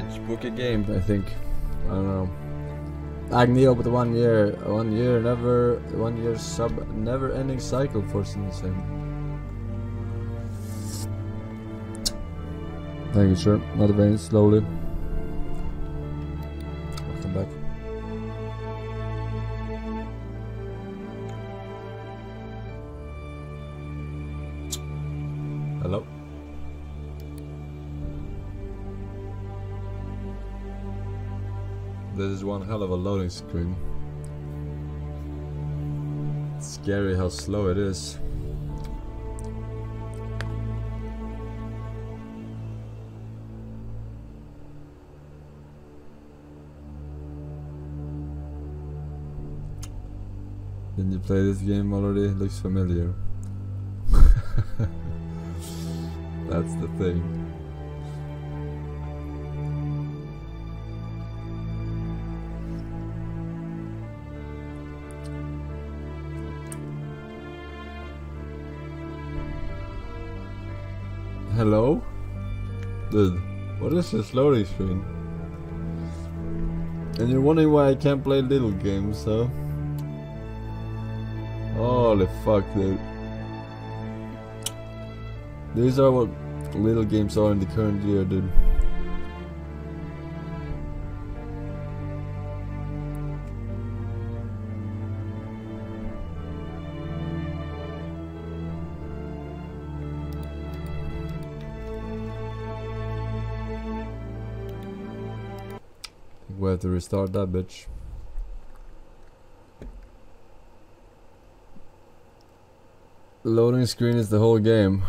Right, book a game, I think. I don't know. Agnio with one year, one year, never, one year sub, never ending cycle for same. Thank you, sir. Not very slowly. This is one hell of a loading screen. It's scary how slow it is. Didn't you play this game already? Looks familiar. That's the thing. Dude, what is this loading screen? And you're wondering why I can't play little games, huh? Holy fuck, dude. These are what little games are in the current year, dude. Have to restart that bitch. Loading screen is the whole game.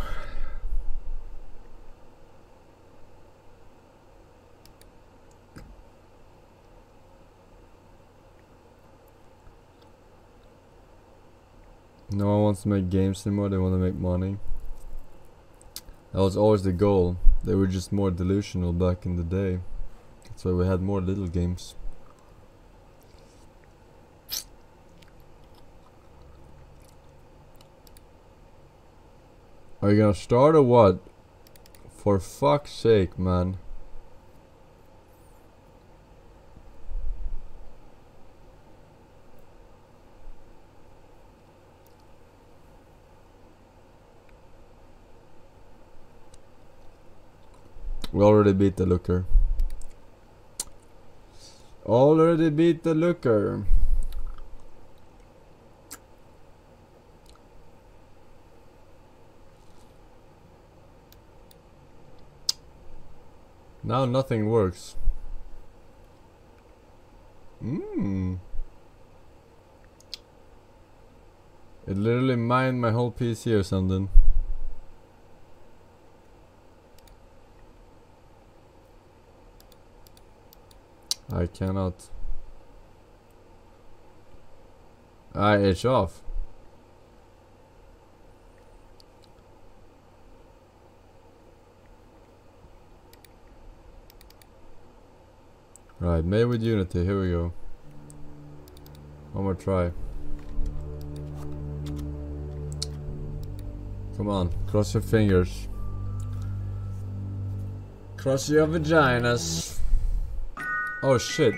No one wants to make games anymore, they want to make money. That was always the goal. They were just more delusional back in the day. Why we had more little games. Are you gonna start or what? For fuck's sake, man. We already beat the looker. Already beat the looker. Now nothing works. Mmm. It literally mined my whole PC or something. I cannot. I it's off. Right, made with Unity, here we go. One more try. Come on, cross your fingers. Cross your vaginas. Oh shit.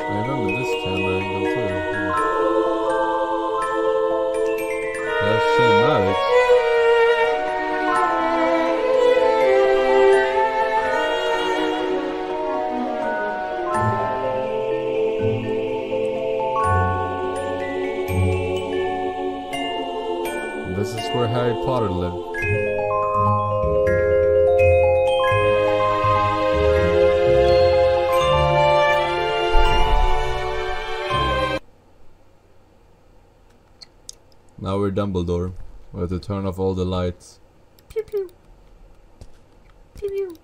I remember this camera angle too. That's cinematics. Dumbledore. We have to turn off all the lights. Pew pew. Pew pew.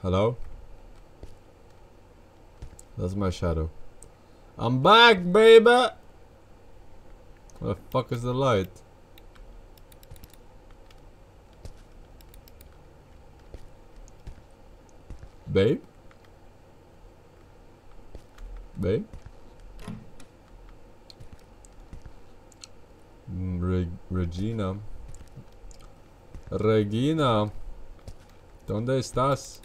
Hello? That's my shadow. I'm back, baby! Where the fuck is the light? Babe? Babe? Mm, Regina. Regina. ¿Dónde estás?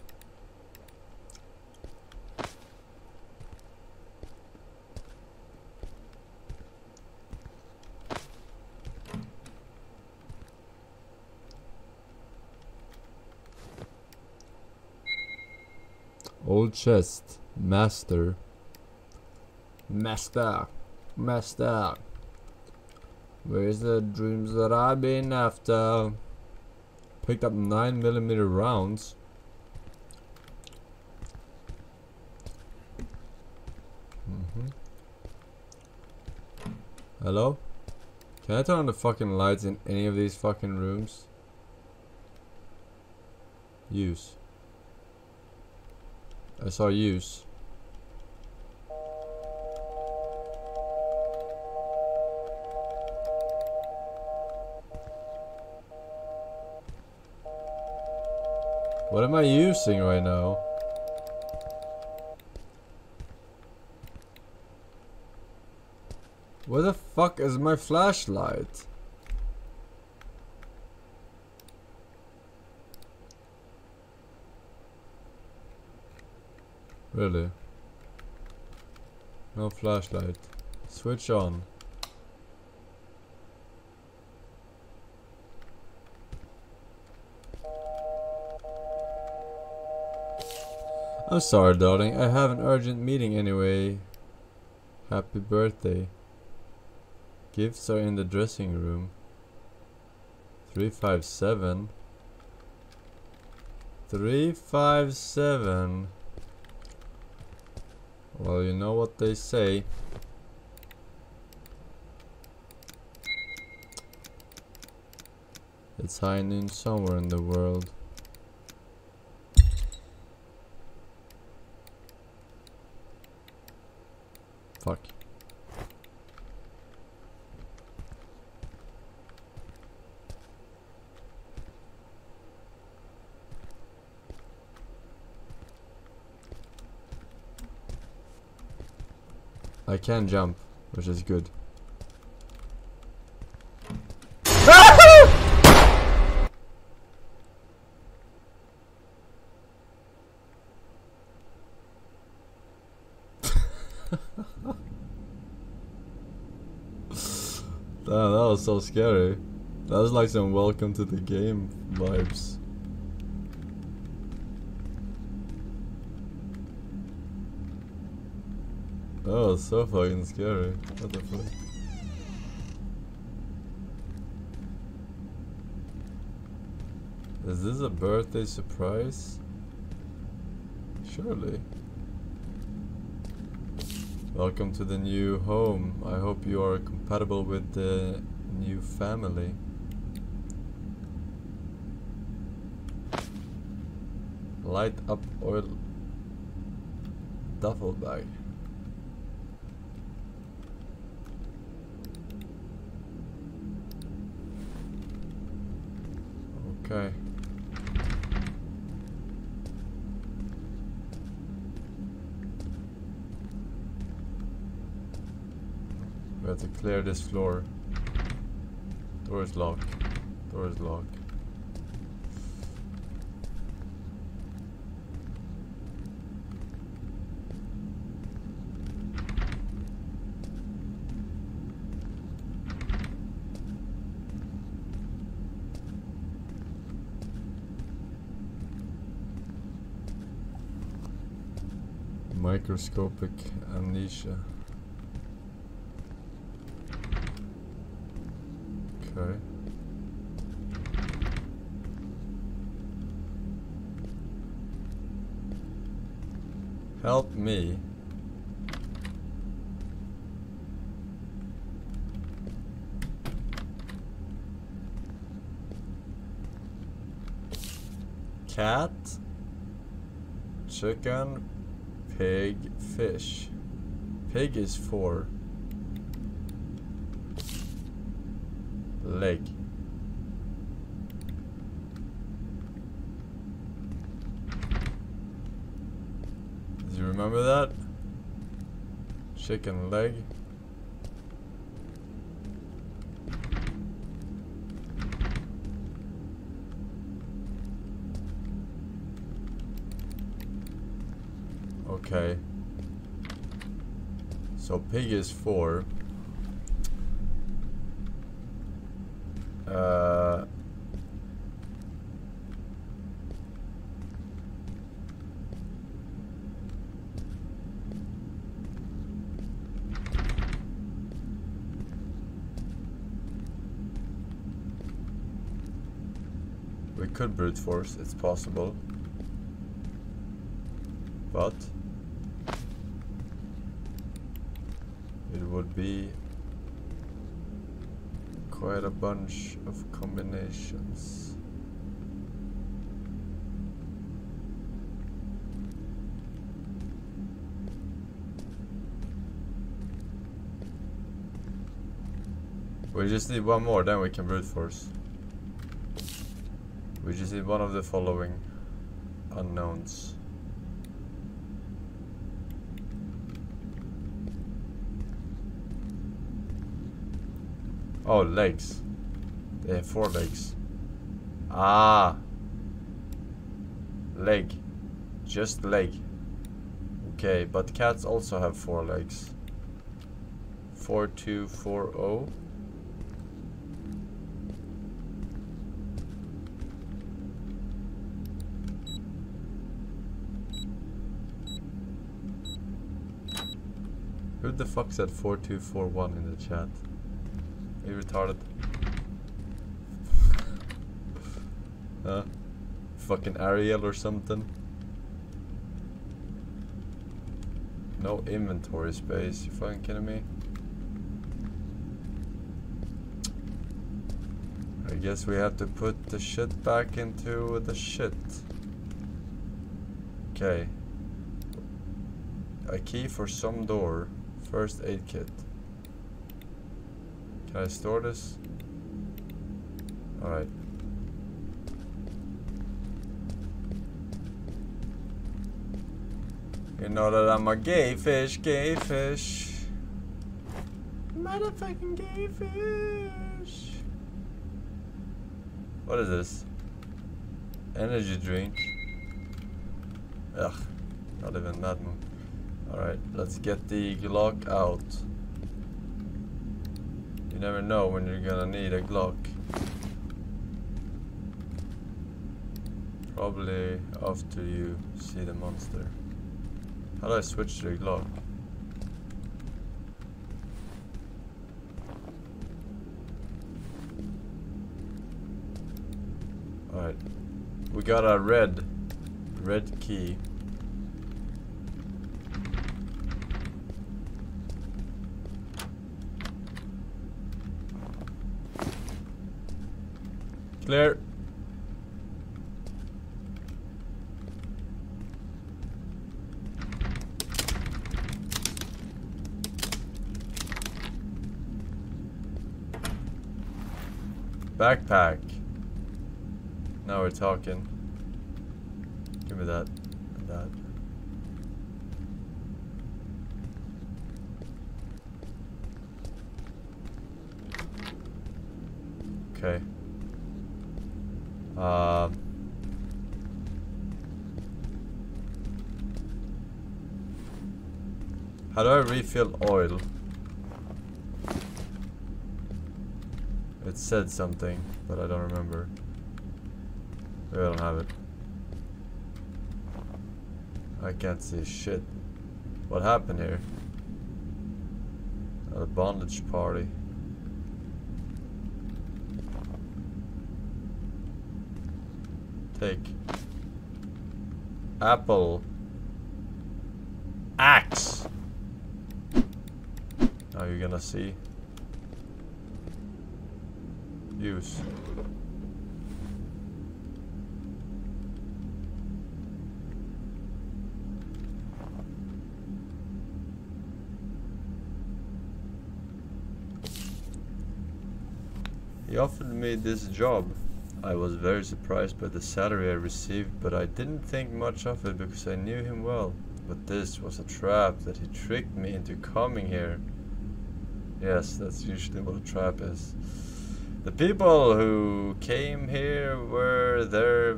Chest. Master. Master. Master. Where's the dreams that I've been after? Picked up 9mm rounds. Mm-hmm. Hello? Can I turn on the fucking lights in any of these fucking rooms? Use. I saw use. What am I using right now? Where the fuck is my flashlight? Really? No flashlight. Switch on. I'm sorry, darling. I have an urgent meeting anyway. Happy birthday. Gifts are in the dressing room. 357. 357. Well, you know what they say. It's high noon somewhere in the world. Fuck. I can jump, which is good. Damn, that was so scary. That was like some welcome to the game vibes. That was so fucking scary. What the fuck? Is this a birthday surprise? Surely. Welcome to the new home. I hope you are compatible with the new family. Light up oil duffel bag. Okay. We have to clear this floor. Door is locked. Door is locked. Microscopic amnesia. Okay. Help me. Cat, chicken, pig, fish. Pig is four. Leg. Do you remember that? Chicken leg. Okay. So pig is four. Uh, we could brute force, it's possible. But it would be quite a bunch of combinations. We just need one more, then we can brute force. We just need one of the following unknowns. Oh, legs. They have four legs. Ah. Leg. Just leg. Okay, but cats also have four legs. Four two four oh. Who the fuck said 4241 in the chat? Are you retarded? Huh? Fucking Ariel or something? No inventory space, you fucking kidding me? I guess we have to put the shit back into the shit. Okay. A key for some door. First aid kit. Can I store this? Alright. Know that I'm a gay fish, gay fish. Motherfucking gay fish. What is this? Energy drink. Ugh, not even that one. Alright, let's get the Glock out. You never know when you're gonna need a Glock. Probably after you see the monster. How do I switch to the Glock? Alright. We got our red, red key. Clear. Backpack. Now we're talking. Give me that. That. Okay. Um. How do I refill oil? Said something, but I don't remember. Maybe I don't have it. I can't see shit. What happened here? A bondage party. Take. Apple. Axe. Now you're gonna see. Use. He offered me this job. I was very surprised by the salary I received, but I didn't think much of it because I knew him well. But this was a trap that he tricked me into coming here. Yes, that's usually what a trap is. The people who came here were their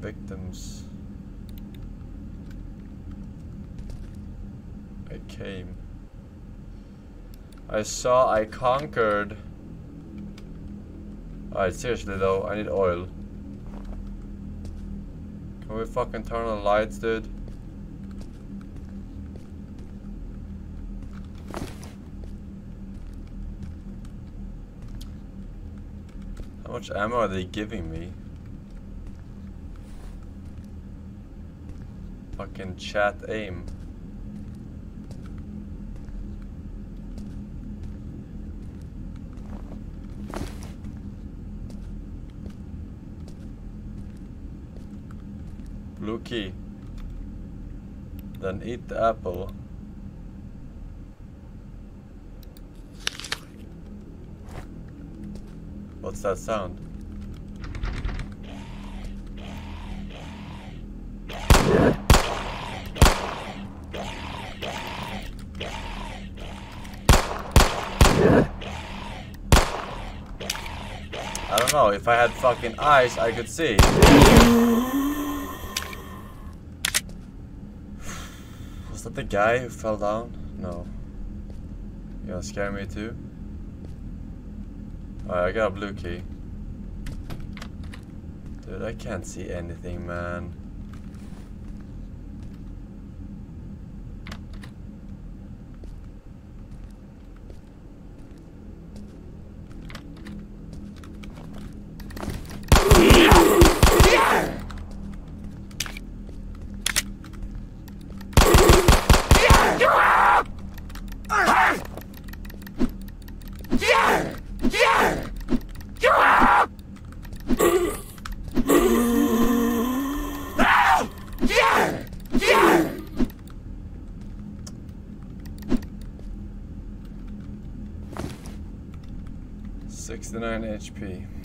victims. I came. I saw, I conquered. Alright, seriously though, I need oil. Can we fucking turn on the lights, dude? How much ammo are they giving me? Fucking chat aim. Blue key. Then eat the apple. What's that sound? I don't know, if I had fucking eyes, I could see. Was that the guy who fell down? No. You gonna scare me too? I got a blue key. Dude, I can't see anything, man. HP.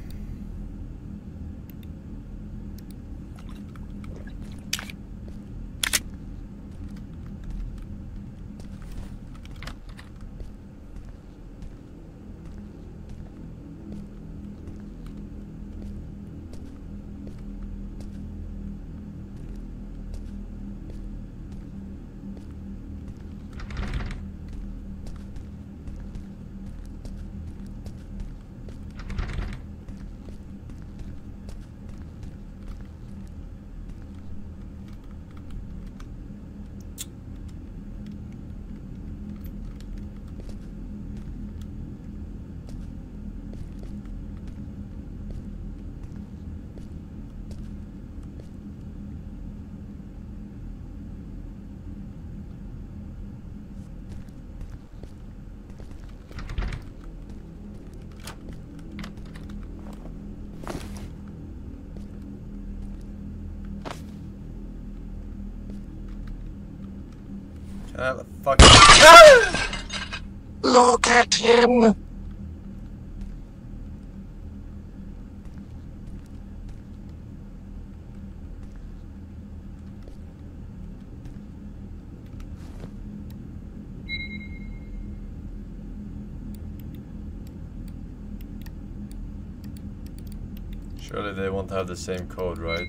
The fuck? Look at him! Surely they won't have the same code, right?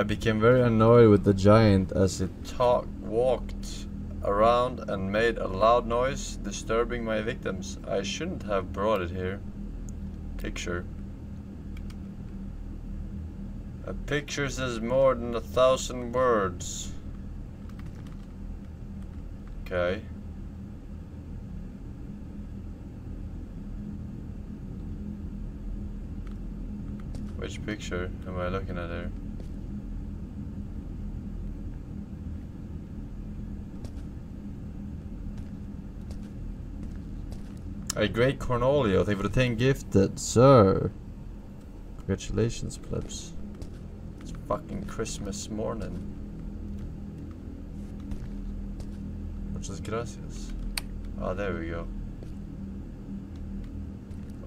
I became very annoyed with the giant as it talk walked around and made a loud noise, disturbing my victims. I shouldn't have brought it here. Picture. A picture says more than a thousand words. Okay. Which picture am I looking at here? A great Cornolio, thank you for the 10 gifted, sir. Congratulations, plebs. It's fucking Christmas morning. Muchas gracias. Oh, there we go.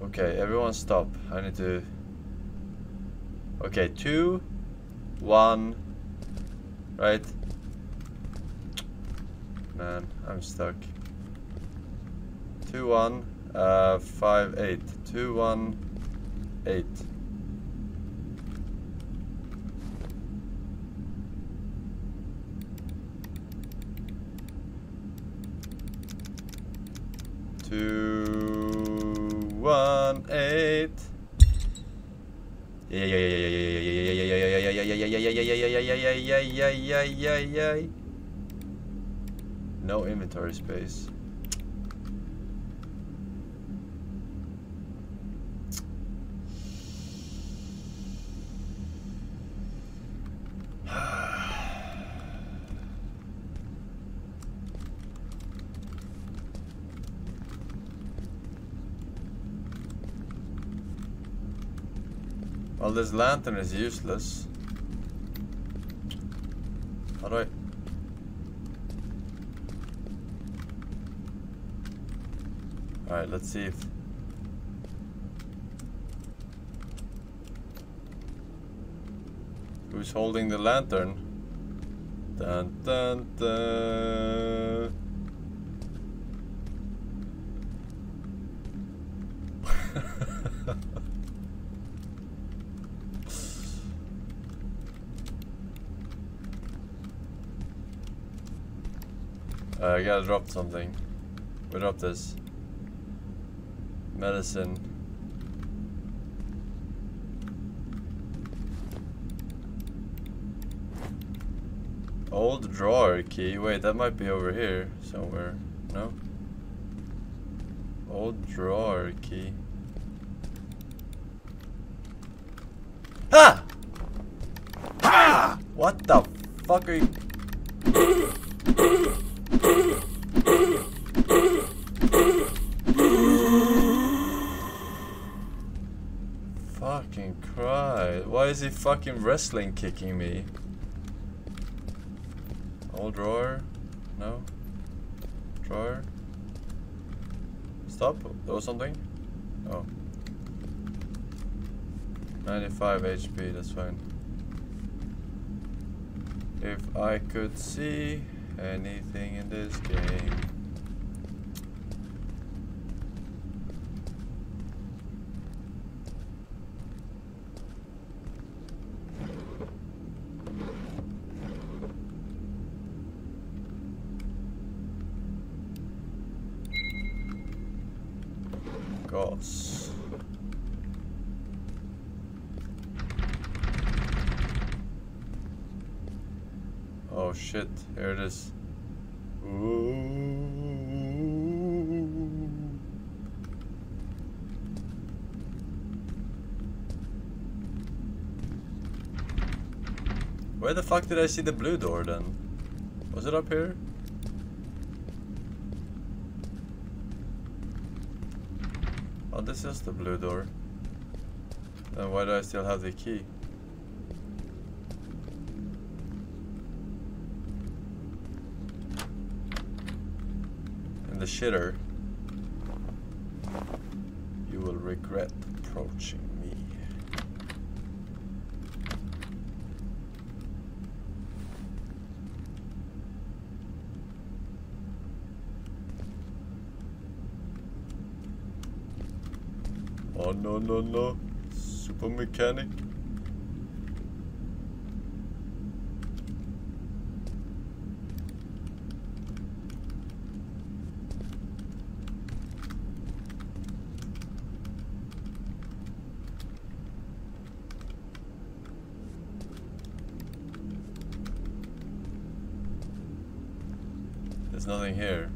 Okay, everyone stop. I need to... Okay, two, one, right? Man, I'm stuck. Two, one, uh, five, eight. Two, one, eight. Two, one, eight. Yeah, yeah, yeah, yeah, yeah, yeah, yeah, yeah, yeah, yeah, yeah, yeah, yeah, yeah, yeah, yeah, yeah, yeah. No inventory space. Well, this lantern is useless. How do I... Alright, let's see if... Who's holding the lantern? Dun dun dun. Uh, I gotta drop something. We drop this. Medicine. Old drawer key. Wait, that might be over here somewhere. No? Old drawer key. Ah! Ah! What the fuck are you? Christ. Why is he fucking wrestling kicking me? Old drawer? No? Drawer? Stop? Was something? Oh. 95 HP, that's fine. If I could see anything in this game. Oh shit, here it is. Ooh. Where the fuck did I see the blue door then? Was it up here? Oh, this is the blue door. Then why do I still have the key? The shitter. You will regret approaching me. Oh no no no. Super mechanic. There's nothing here.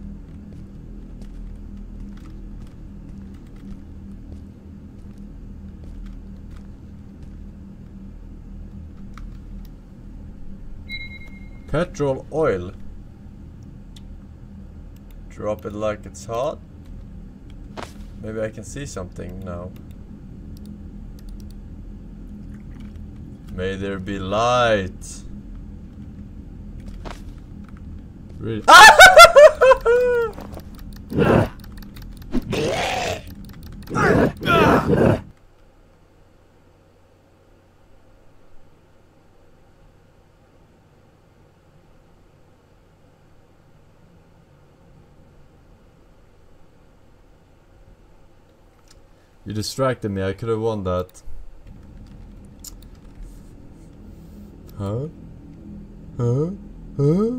Petrol oil. Drop it like it's hot. Maybe I can see something now. May there be light. Really? You distracted me, I could have won that. Huh? Huh? Huh?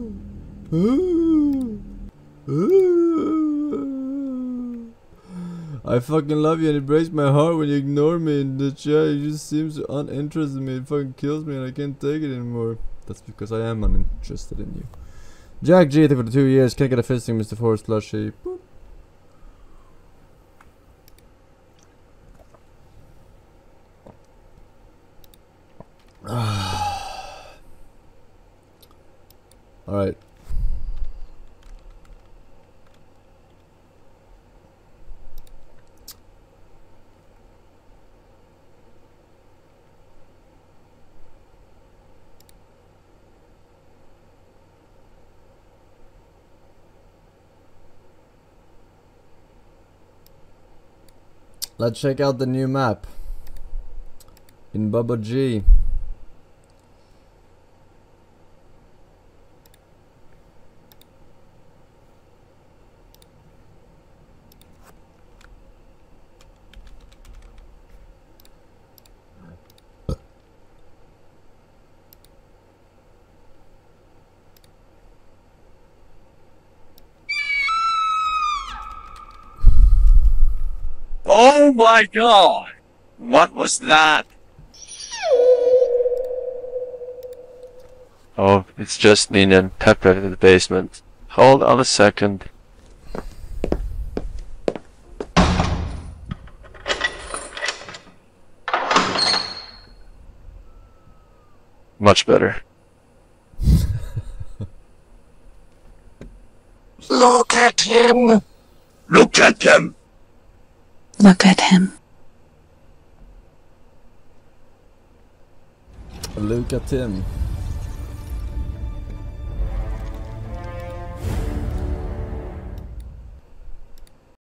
Huh? I fucking love you and it breaks my heart when you ignore me in the chat. You just seems uninterested in me. It fucking kills me and I can't take it anymore. That's because I am uninterested in you. Jack G, for the two years. Can't get a fisting, Mr. Forest Slushy. Boop. Alright. Let's check out the new map in PUBG. Oh my god! What was that? Oh, it's just me and Pepper in the basement. Hold on a second. Much better. Look at him. Look at him! Look at him. Look at him.